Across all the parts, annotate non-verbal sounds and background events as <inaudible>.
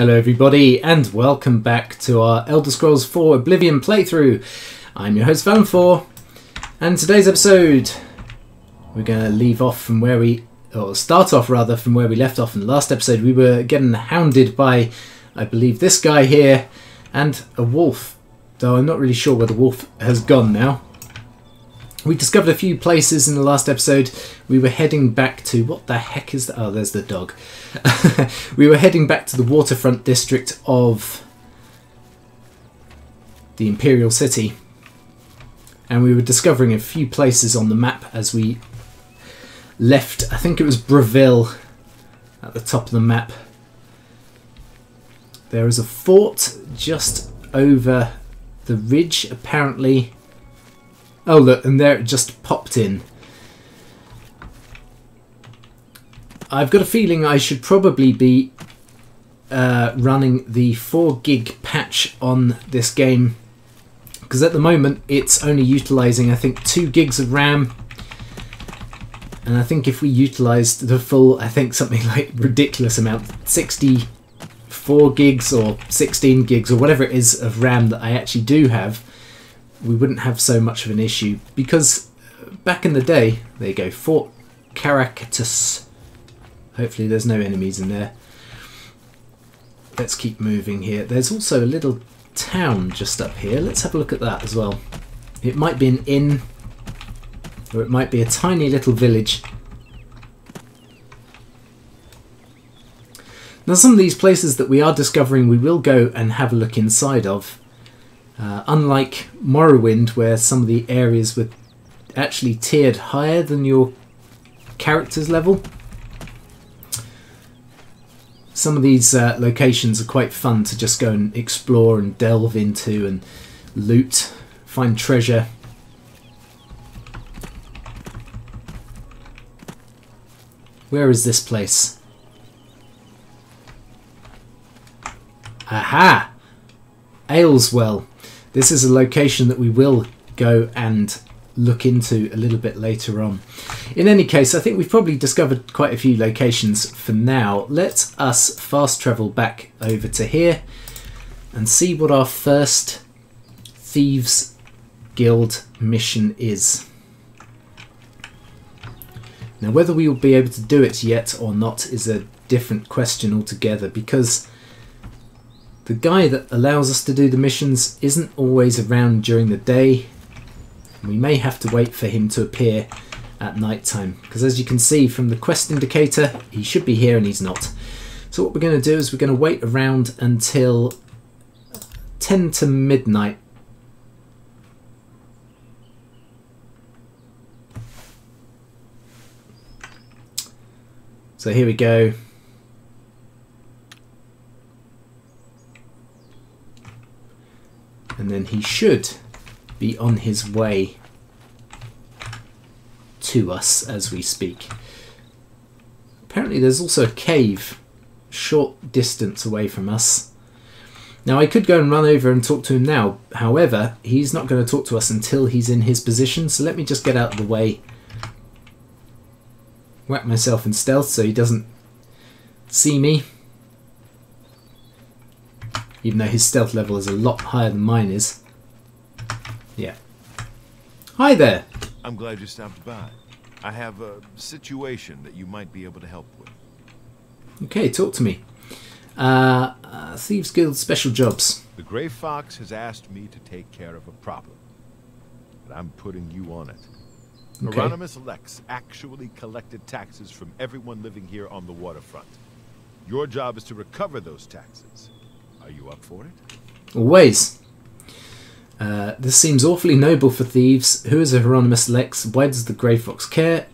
Hello, everybody, and welcome back to our Elder Scrolls 4 Oblivion playthrough. I'm your host, Valenfor, and today's episode, we're going to leave off from where we, or start off rather, from where we left off in the last episode. We were getting hounded by, I believe, this guy here and a wolf, though I'm not really sure where the wolf has gone now. We discovered a few places in the last episode. We were heading back to what the heck is that? Oh, there's the dog. <laughs> we were heading back to the waterfront district of the Imperial City, and we were discovering a few places on the map as we left. I think it was Bravil at the top of the map. There is a fort just over the ridge, apparently Oh look, and there it just popped in. I've got a feeling I should probably be uh, running the 4 gig patch on this game because at the moment it's only utilizing I think 2 gigs of RAM and I think if we utilized the full I think something <laughs> like ridiculous amount 64 gigs or 16 gigs or whatever it is of RAM that I actually do have we wouldn't have so much of an issue because back in the day, there you go, Fort Caractacus. Hopefully, there's no enemies in there. Let's keep moving here. There's also a little town just up here. Let's have a look at that as well. It might be an inn, or it might be a tiny little village. Now, some of these places that we are discovering, we will go and have a look inside of uh, unlike Morrowind, where some of the areas were actually tiered higher than your character's level, some of these uh, locations are quite fun to just go and explore and delve into and loot, find treasure. Where is this place? Aha! Aleswell. This is a location that we will go and look into a little bit later on. In any case, I think we've probably discovered quite a few locations for now. Let us fast travel back over to here and see what our first Thieves Guild mission is. Now whether we will be able to do it yet or not is a different question altogether because the guy that allows us to do the missions isn't always around during the day. We may have to wait for him to appear at night time because as you can see from the quest indicator he should be here and he's not. So what we're going to do is we're going to wait around until 10 to midnight So here we go. And then he should be on his way to us as we speak. Apparently there's also a cave short distance away from us. Now I could go and run over and talk to him now, however, he's not going to talk to us until he's in his position, so let me just get out of the way. Whack myself in stealth so he doesn't see me even though his stealth level is a lot higher than mine is. Yeah. Hi there. I'm glad you stopped by. I have a situation that you might be able to help with. Okay, talk to me. Uh, uh, Thieves Guild special jobs. The Grey Fox has asked me to take care of a problem. But I'm putting you on it. Okay. Hieronymus Lex actually collected taxes from everyone living here on the waterfront. Your job is to recover those taxes. Are you up for it? Always. Uh, this seems awfully noble for thieves. Who is a Hieronymus Lex? Why does the Grey Fox care?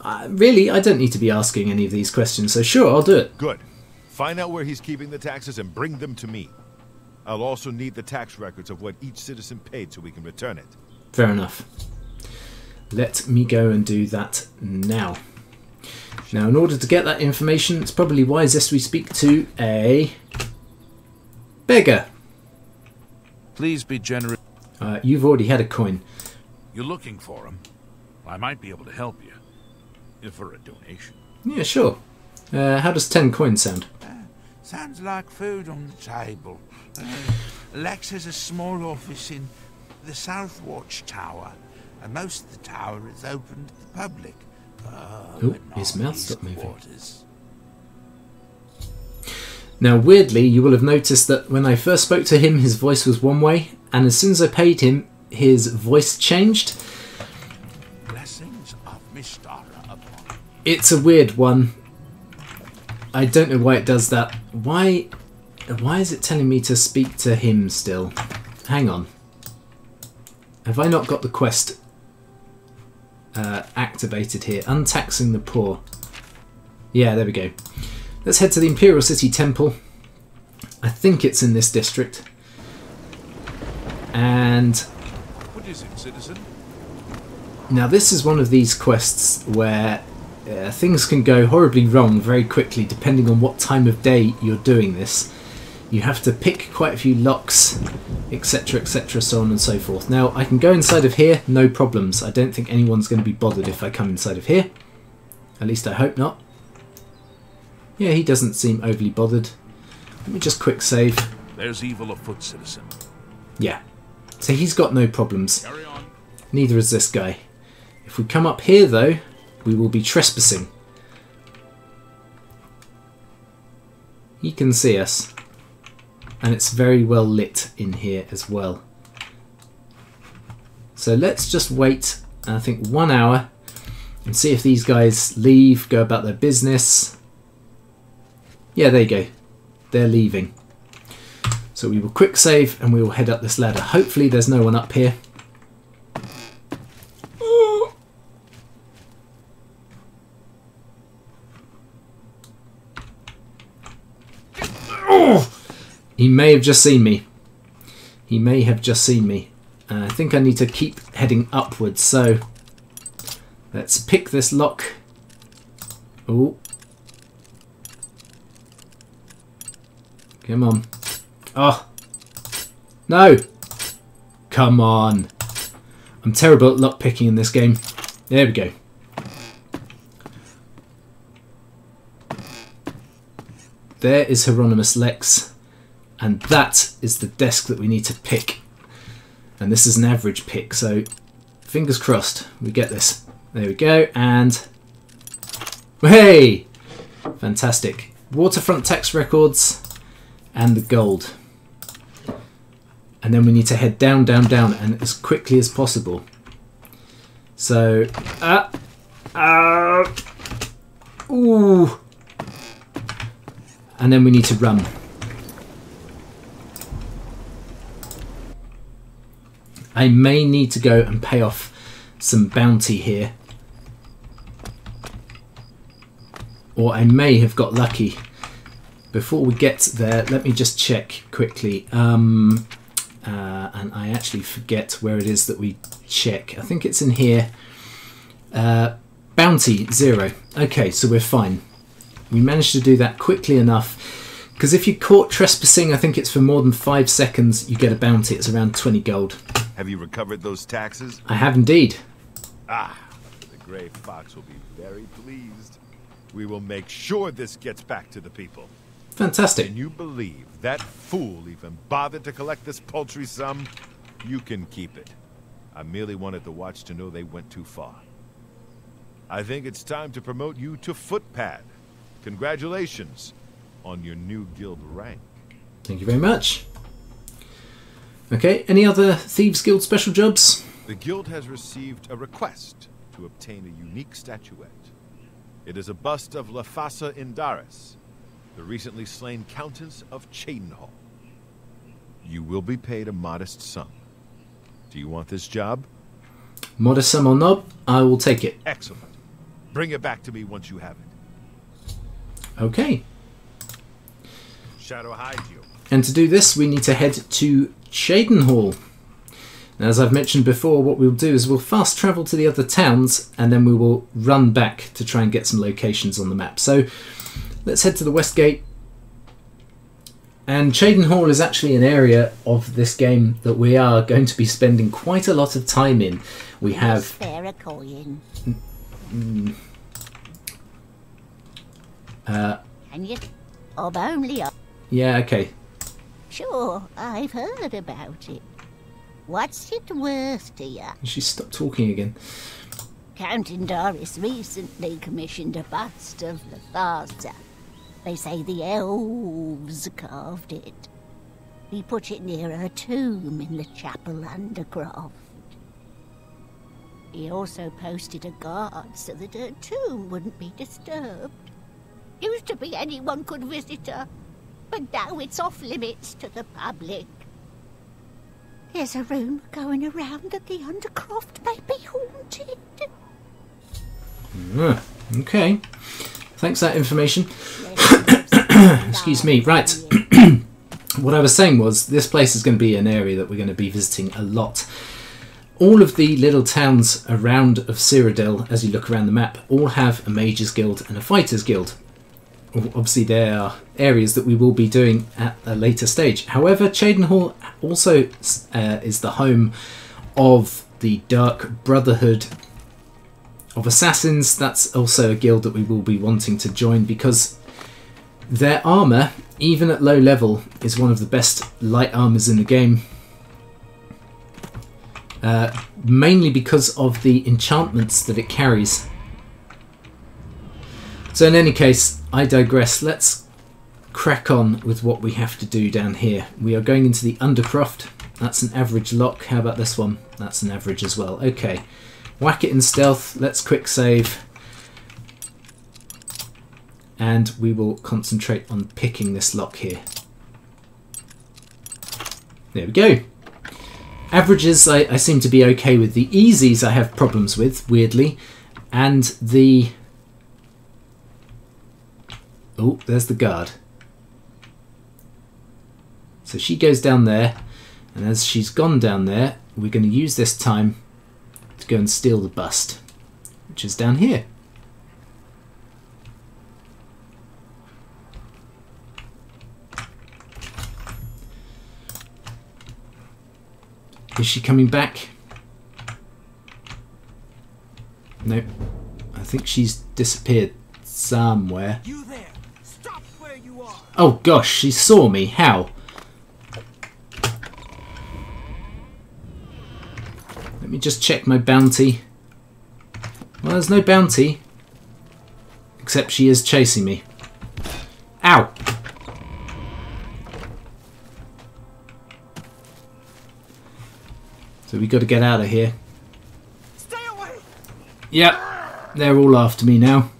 Uh, really, I don't need to be asking any of these questions, so sure, I'll do it. Good. Find out where he's keeping the taxes and bring them to me. I'll also need the tax records of what each citizen paid so we can return it. Fair enough. Let me go and do that now. Now, in order to get that information, it's probably wisest we speak to a Beggar. Please be generous. Uh, you've already had a coin. You're looking for him. I might be able to help you. If for a donation. Yeah, sure. Uh, how does 10 coins sound? Uh, Sounds like food on the table. Uh, Lex has a small office in the South Watch Tower, and most of the tower is open to the public. Uh, Ooh, not his mouth stopped moving. quarters. Now, weirdly, you will have noticed that when I first spoke to him, his voice was one way, and as soon as I paid him, his voice changed. Blessings of Mistara upon. It's a weird one. I don't know why it does that. Why? Why is it telling me to speak to him still? Hang on. Have I not got the quest uh, activated here? Untaxing the poor. Yeah, there we go. Let's head to the Imperial City Temple. I think it's in this district. And What is it, citizen? now, this is one of these quests where uh, things can go horribly wrong very quickly depending on what time of day you're doing this. You have to pick quite a few locks, etc., etc., so on and so forth. Now, I can go inside of here, no problems. I don't think anyone's going to be bothered if I come inside of here. At least I hope not. Yeah, he doesn't seem overly bothered. Let me just quick save. There's evil afoot, citizen. Yeah. So he's got no problems. Neither is this guy. If we come up here, though, we will be trespassing. He can see us. And it's very well lit in here as well. So let's just wait, I think, one hour and see if these guys leave, go about their business. Yeah, there you go. They're leaving. So we will quick save and we will head up this ladder. Hopefully there's no one up here. He may have just seen me. He may have just seen me. Uh, I think I need to keep heading upwards, so let's pick this lock. Oh. Come on. Oh. No! Come on. I'm terrible at lock picking in this game. There we go. There is Hieronymus Lex. And that is the desk that we need to pick. And this is an average pick, so fingers crossed we get this. There we go, and hey! Fantastic. Waterfront tax records and the gold. And then we need to head down, down, down, and as quickly as possible. So, ah, uh, ooh. And then we need to run. I may need to go and pay off some bounty here. Or I may have got lucky. Before we get there, let me just check quickly. Um, uh, and I actually forget where it is that we check. I think it's in here. Uh, bounty, zero. Okay, so we're fine. We managed to do that quickly enough. Because if you're caught trespassing, I think it's for more than five seconds, you get a bounty. It's around 20 gold. Have you recovered those taxes? I have indeed. Ah, the Grey Fox will be very pleased. We will make sure this gets back to the people. Fantastic. Can you believe that fool even bothered to collect this paltry sum? You can keep it. I merely wanted the watch to know they went too far. I think it's time to promote you to Footpad. Congratulations on your new guild rank. Thank you very much. Okay, any other Thieves Guild special jobs? The guild has received a request to obtain a unique statuette. It is a bust of La Llathasa Indarys, the recently slain Countess of Cheydinhal. You will be paid a modest sum. Do you want this job? Modest sum or not, I will take it. Excellent. Bring it back to me once you have it. Okay. Shadow hide you. And to do this, we need to head to Cheydinhal. Now, as I've mentioned before, what we'll do is we'll fast travel to the other towns and then we will run back to try and get some locations on the map. So let's head to the West Gate. And Cheydinhal is actually an area of this game that we are going to be spending quite a lot of time in. We have Spare a coin. uh, Can you? I'm only a... Yeah, okay. Sure, I've heard about it. What's it worth to you? She stopped talking again. Count Doris recently commissioned a bust of Llathasa. They say the elves carved it. He put it near her tomb in the chapel undercroft. He also posted a guard so that her tomb wouldn't be disturbed. Used to be anyone could visit her, but now it's off limits to the public. There's a rumour going around that the Undercroft may be haunted. Ah, okay. Thanks for that information. <coughs> Excuse me. Right. <coughs> what I was saying was this place is going to be an area that we're going to be visiting a lot. All of the little towns around of Cyrodiil, as you look around the map, all have a Mages Guild and a Fighters Guild. Obviously, there are areas that we will be doing at a later stage. However, Cheydinhal also uh, is the home of the Dark Brotherhood of Assassins. That's also a guild that we will be wanting to join because their armour, even at low level, is one of the best light armours in the game. Uh, mainly because of the enchantments that it carries. So in any case, I digress. Let's crack on with what we have to do down here. We are going into the Undercroft. That's an average lock. How about this one? That's an average as well. Okay. Whack it in stealth. Let's quick save. And we will concentrate on picking this lock here. There we go. Averages I, I seem to be okay with. The easies I have problems with, weirdly. And the... Oh, there's the guard. So she goes down there. And as she's gone down there, we're going to use this time to go and steal the bust, which is down here. Is she coming back? Nope. I think she's disappeared somewhere. You there! Stop where you are! Oh gosh, she saw me. How? Let me just check my bounty. Well, there's no bounty. Except she is chasing me. So we got to get out of here. Stay away! Yep, they're all after me now.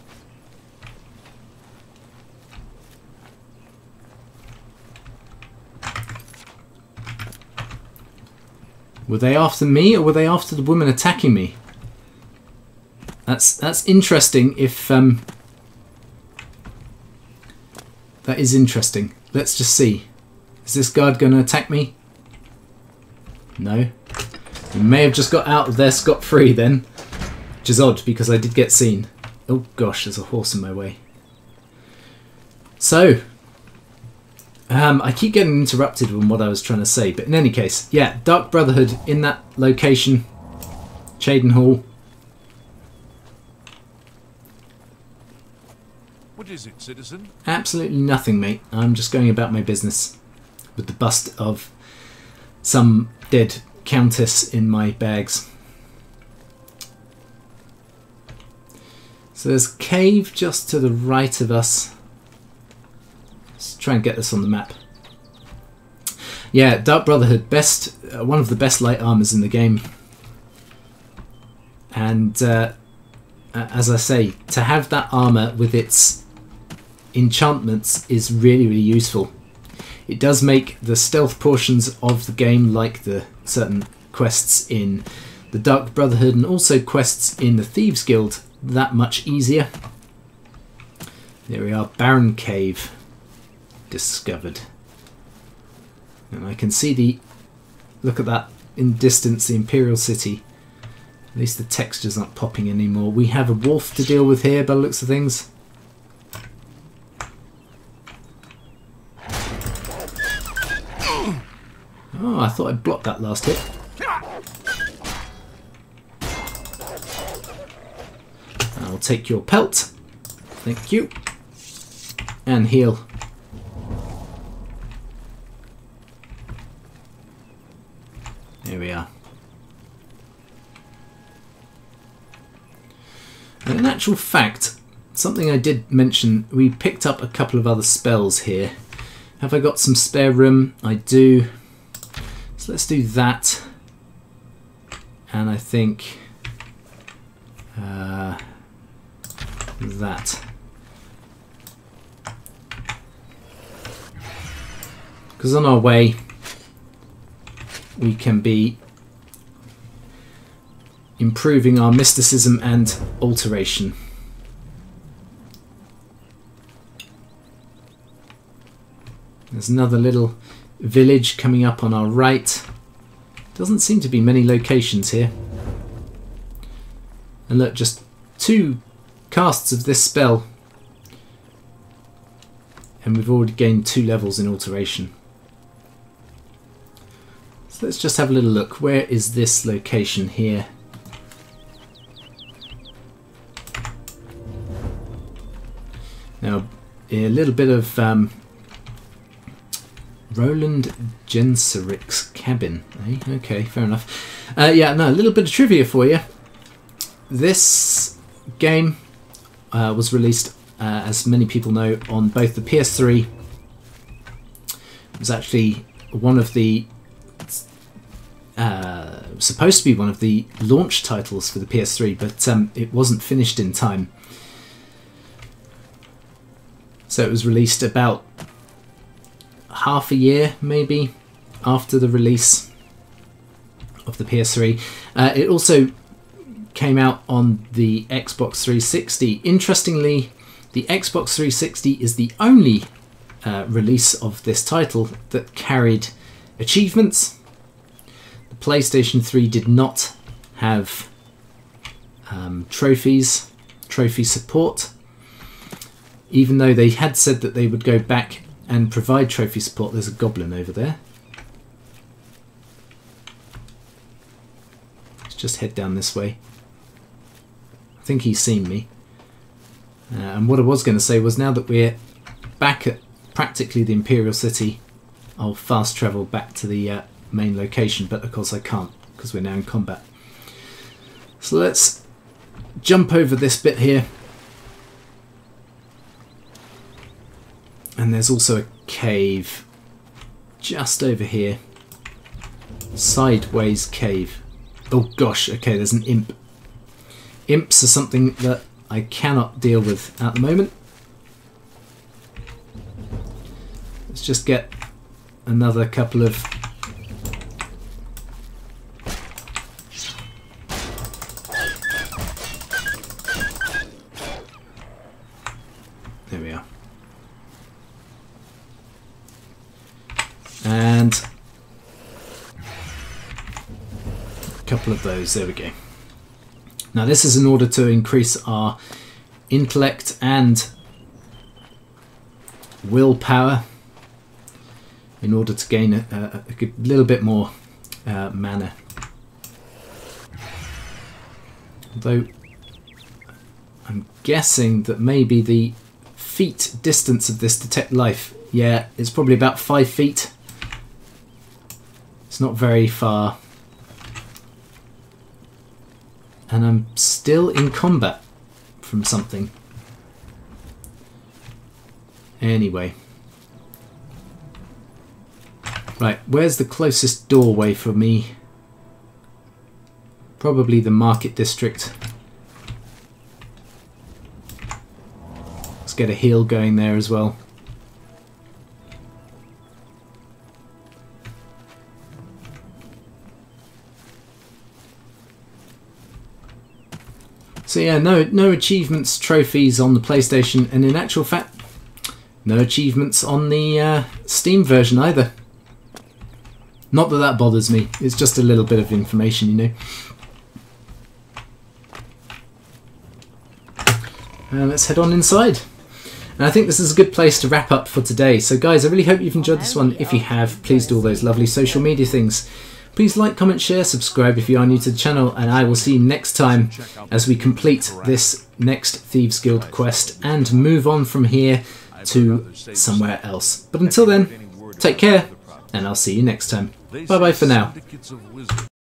Were they after me or were they after the woman attacking me? That's that's interesting if um That is interesting. Let's just see. Is this guard going to attack me? No. We may have just got out of there scot-free then. Which is odd because I did get seen. Oh gosh, there's a horse in my way. So, um, I keep getting interrupted on what I was trying to say, but in any case, yeah, Dark Brotherhood in that location, Cheydinhal. What is it, citizen? Absolutely nothing, mate. I'm just going about my business with the bust of some dead countess in my bags. So there's cave just to the right of us. Let's try and get this on the map. Yeah, Dark Brotherhood, best, uh, one of the best light armors in the game. And uh, as I say, to have that armor with its enchantments is really, really useful. It does make the stealth portions of the game, like the certain quests in the Dark Brotherhood and also quests in the Thieves Guild, that much easier. There we are, Barren Cave discovered. And I can see the, look at that in distance, the Imperial City. At least the texture's not popping anymore. We have a wolf to deal with here by looks of things. Oh, I thought I blocked that last hit. I'll take your pelt. Thank you. And heal. Here we are. And in actual fact, something I did mention, we picked up a couple of other spells here. Have I got some spare room? I do. So let's do that. And I think uh, that. Because on our way, we can be improving our mysticism and alteration. There's another little village coming up on our right. Doesn't seem to be many locations here. And look, just two casts of this spell. And we've already gained two levels in alteration. So let's just have a little look. Where is this location here? Now, a little bit of um, Roland Jenseric's cabin. Eh? Okay, fair enough. Uh, yeah, no, a little bit of trivia for you. This game uh, was released, uh, as many people know, on both the PS3. It was actually one of the uh, supposed to be one of the launch titles for the PS3, but um, it wasn't finished in time. So it was released about half a year, maybe, after the release of the PS3. Uh, it also came out on the Xbox 360. Interestingly, the Xbox 360 is the only uh, release of this title that carried achievements. The PlayStation 3 did not have um, trophies, trophy support, even though they had said that they would go back and provide trophy support. There's a goblin over there. Let's just head down this way. I think he's seen me. Uh, and what I was going to say was now that we're back at practically the Imperial City, I'll fast travel back to the uh, main location, but of course I can't because we're now in combat. So let's jump over this bit here And there's also a cave just over here. Sideways cave. Oh gosh, okay, there's an imp. Imps are something that I cannot deal with at the moment. Let's just get another couple of And a couple of those, there we go. Now this is in order to increase our intellect and willpower in order to gain a, a, a little bit more uh, mana. Although I'm guessing that maybe the feet distance of this detect life, yeah, it's probably about five feet. It's not very far. And I'm still in combat from something. Anyway. Right, where's the closest doorway for me? Probably the market district. Let's get a heal going there as well. So yeah, no no achievements, trophies on the PlayStation, and in actual fact, no achievements on the uh, Steam version either. Not that that bothers me. It's just a little bit of information, you know. And uh, let's head on inside. And I think this is a good place to wrap up for today. So guys, I really hope you've enjoyed this one. If you have, please do all those lovely social media things. Please like, comment, share, subscribe if you are new to the channel, and I will see you next time as we complete this next Thieves Guild quest and move on from here to somewhere else. But until then, take care, and I'll see you next time. Bye bye for now.